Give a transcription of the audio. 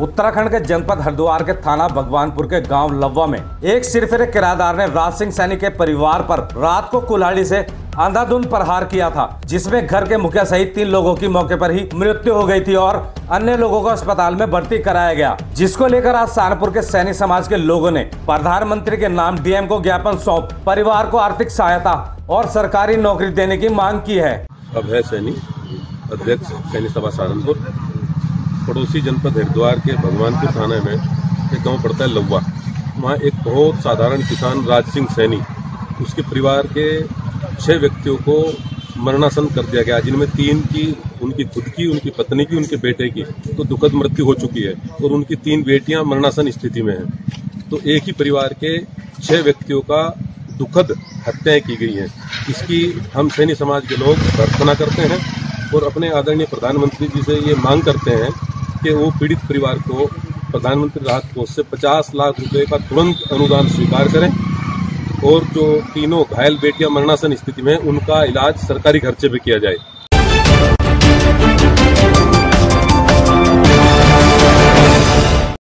उत्तराखंड के जनपद हरिद्वार के थाना भगवानपुर के गाँव लव्वा में एक सिरफिरे किराएदार ने राज सिंह सैनी के परिवार पर रात को कुल्हाड़ी से अंधाधुंध प्रहार किया था, जिसमें घर के मुखिया सहित तीन लोगों की मौके पर ही मृत्यु हो गई थी और अन्य लोगों को अस्पताल में भर्ती कराया गया, जिसको लेकर आज सहारनपुर के सैनी समाज के लोगों ने प्रधानमंत्री के नाम डीएम को ज्ञापन सौंप परिवार को आर्थिक सहायता और सरकारी नौकरी देने की मांग की है। अब है सैनी, अध्यक्ष सैनी सभा सहारनपुर पड़ोसी जनपद हरिद्वार के भगवानपुर थाने में एक गाँव पड़ता है लव्वा। वहाँ एक बहुत साधारण किसान राज सिंह सैनी, उसके परिवार के छह व्यक्तियों को मरणासन कर दिया गया। जिनमें तीन की, उनकी खुद की, उनकी पत्नी की, उनके बेटे की तो दुखद मृत्यु हो चुकी है और उनकी तीन बेटियाँ मरणासन स्थिति में हैं। तो एक ही परिवार के छह व्यक्तियों का दुखद हत्याएँ की गई हैं। इसकी हम सैनी समाज के लोग प्रार्थना करते हैं और अपने आदरणीय प्रधानमंत्री जी से ये मांग करते हैं कि वो पीड़ित परिवार को प्रधानमंत्री राहत कोष से 50 लाख रुपए का तुरंत अनुदान स्वीकार करें और जो तीनों घायल बेटियाँ मरणासन स्थिति में, उनका इलाज सरकारी खर्चे पे किया जाए।